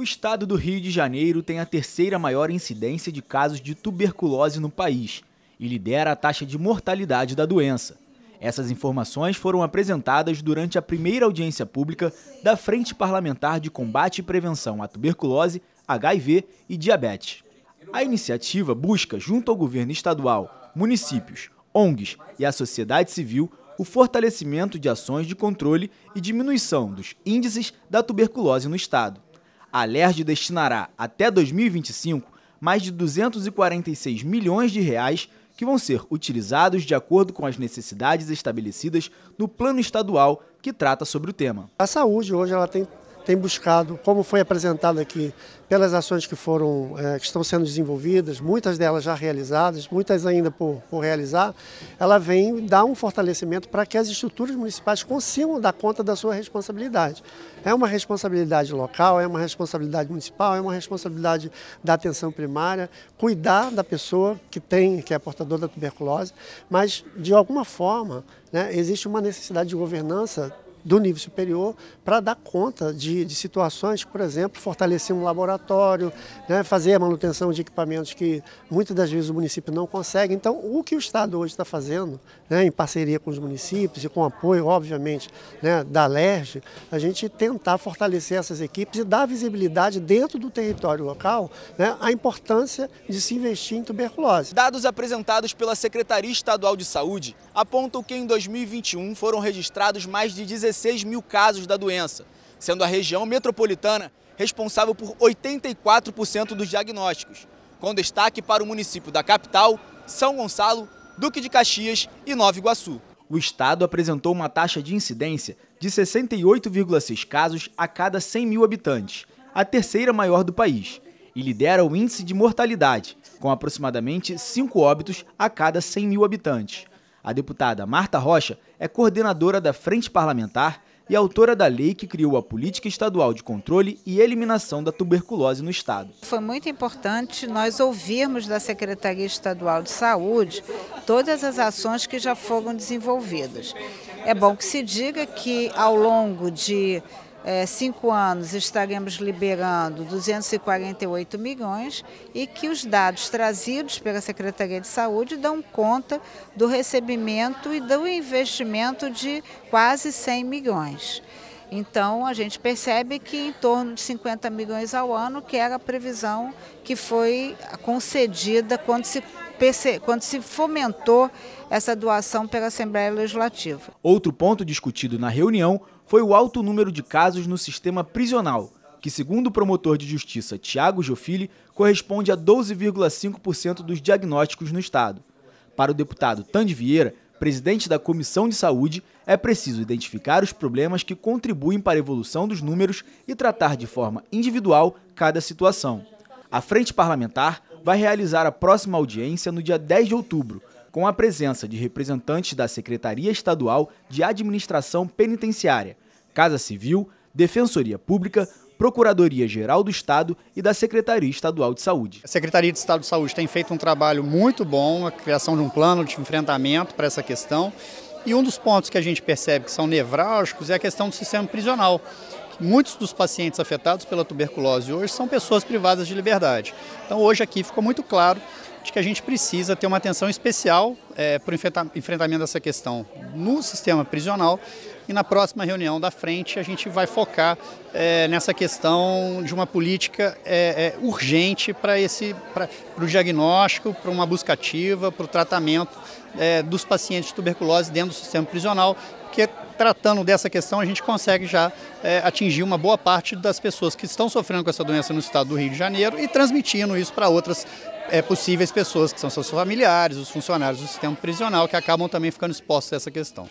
O estado do Rio de Janeiro tem a terceira maior incidência de casos de tuberculose no país e lidera a taxa de mortalidade da doença. Essas informações foram apresentadas durante a primeira audiência pública da Frente Parlamentar de Combate e Prevenção à Tuberculose, HIV e Diabetes. A iniciativa busca, junto ao governo estadual, municípios, ONGs e a sociedade civil, o fortalecimento de ações de controle e diminuição dos índices da tuberculose no estado. A LERJ destinará, até 2025, mais de 246 milhões de reais que vão ser utilizados de acordo com as necessidades estabelecidas no plano estadual que trata sobre o tema. A saúde hoje ela tem tem buscado, como foi apresentado aqui, pelas ações que foram, é, que estão sendo desenvolvidas, muitas delas já realizadas, muitas ainda por, por realizar, ela vem dar um fortalecimento para que as estruturas municipais consigam dar conta da sua responsabilidade. É uma responsabilidade local, é uma responsabilidade municipal, é uma responsabilidade da atenção primária, cuidar da pessoa que tem, que é portador da tuberculose, mas de alguma forma né, existe uma necessidade de governança do nível superior para dar conta de, de, situações, por exemplo, fortalecer um laboratório, né, fazer a manutenção de equipamentos que muitas das vezes o município não consegue. Então, o que o Estado hoje está fazendo, né, em parceria com os municípios e com apoio, obviamente, né, da LERJ, a gente tentar fortalecer essas equipes e dar visibilidade dentro do território local né, a importância de se investir em tuberculose. Dados apresentados pela Secretaria Estadual de Saúde apontam que em 2021 foram registrados mais de 16 16 mil casos da doença, sendo a região metropolitana responsável por 84% dos diagnósticos, com destaque para o município da capital, São Gonçalo, Duque de Caxias e Nova Iguaçu. O estado apresentou uma taxa de incidência de 68,6 casos a cada 100 mil habitantes, a terceira maior do país, e lidera o índice de mortalidade, com aproximadamente 5 óbitos a cada 100 mil habitantes. A deputada Marta Rocha é coordenadora da Frente Parlamentar e autora da lei que criou a Política Estadual de Controle e Eliminação da Tuberculose no Estado. Foi muito importante nós ouvirmos da Secretaria Estadual de Saúde todas as ações que já foram desenvolvidas. É bom que se diga que ao longo de é, cinco anos estaremos liberando 248 milhões e que os dados trazidos pela Secretaria de Saúde dão conta do recebimento e do investimento de quase 100 milhões. Então, a gente percebe que em torno de 50 milhões ao ano, que era a previsão que foi concedida quando se, quando se fomentou essa doação pela Assembleia Legislativa. Outro ponto discutido na reunião foi o alto número de casos no sistema prisional, que, segundo o promotor de justiça Tiago Jofili, corresponde a 12,5% dos diagnósticos no estado. Para o deputado Tandy Vieira, presidente da Comissão de Saúde, é preciso identificar os problemas que contribuem para a evolução dos números e tratar de forma individual cada situação. A Frente Parlamentar vai realizar a próxima audiência no dia 10 de outubro, com a presença de representantes da Secretaria Estadual de Administração Penitenciária, Casa Civil, Defensoria Pública, Procuradoria-Geral do Estado e da Secretaria Estadual de Saúde. A Secretaria de Estado de Saúde tem feito um trabalho muito bom, a criação de um plano de enfrentamento para essa questão. E um dos pontos que a gente percebe que são nevrálgicos é a questão do sistema prisional. Muitos dos pacientes afetados pela tuberculose hoje são pessoas privadas de liberdade. Então, hoje aqui ficou muito claro de que a gente precisa ter uma atenção especial é, para o enfrentamento dessa questão no sistema prisional. E na próxima reunião da frente a gente vai focar é, nessa questão de uma política é, é urgente para esse para o diagnóstico, para uma busca ativa, para o tratamento é, dos pacientes de tuberculose dentro do sistema prisional, porque tratando dessa questão a gente consegue já é, atingir uma boa parte das pessoas que estão sofrendo com essa doença no estado do Rio de Janeiro e transmitindo isso para outras é, possíveis pessoas que são seus familiares, os funcionários do sistema prisional, que acabam também ficando expostos a essa questão.